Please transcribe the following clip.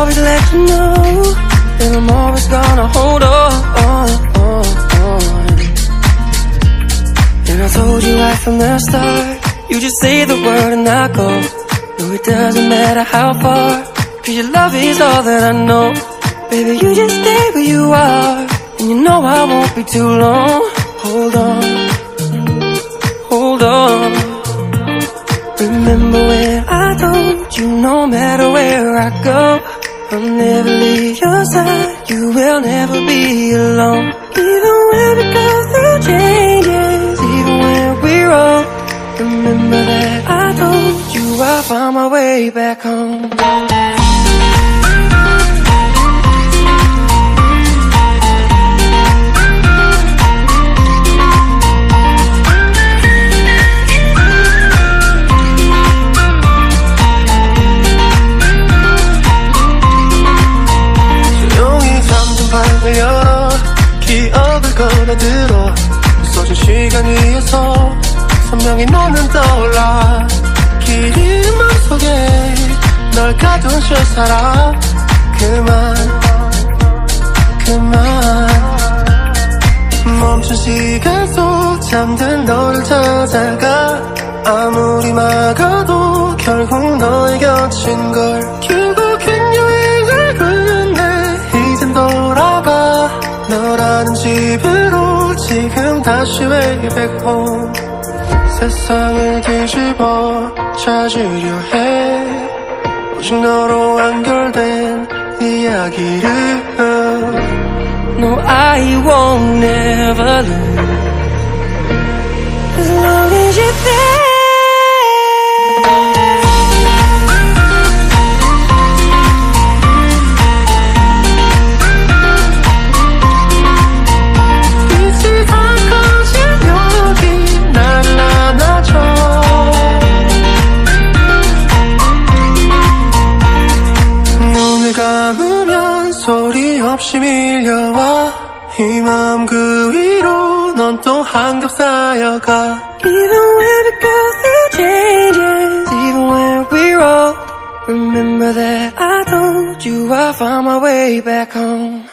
always let you know That I'm always gonna hold on, on, on, on. And I told you right from the start You just say the word and I go. No, it doesn't matter how far Cause your love is all that I know. Baby, you just stay where you are And you know I won't be too long. Hold on hold on. Remember when I told you no matter where I go I'll never leave your side, you will never be alone. Even when we go through changes, even when we're old Remember that I told you I'll find my way back home 위에서 선명히 너는 떠올라. 길 맘속에 널 가둔 실사라 그만 그만. 멈춘 시간 속 잠든 너를 찾아가. 아무리 막아도 결국 너의 곁인 걸 결국엔 여행을 끝내. 이젠 돌아가. 너라는 집으로 지금 다시 way back home 세상을 뒤집어 찾으려 해 오직 너로 완결된 이야기를 No I won't never lose 없이 밀려와 이 마음 그 위로 넌 또 한겹 쌓여가 Even when we go through changes Even when we're old Remember that I told you I'll find my way back home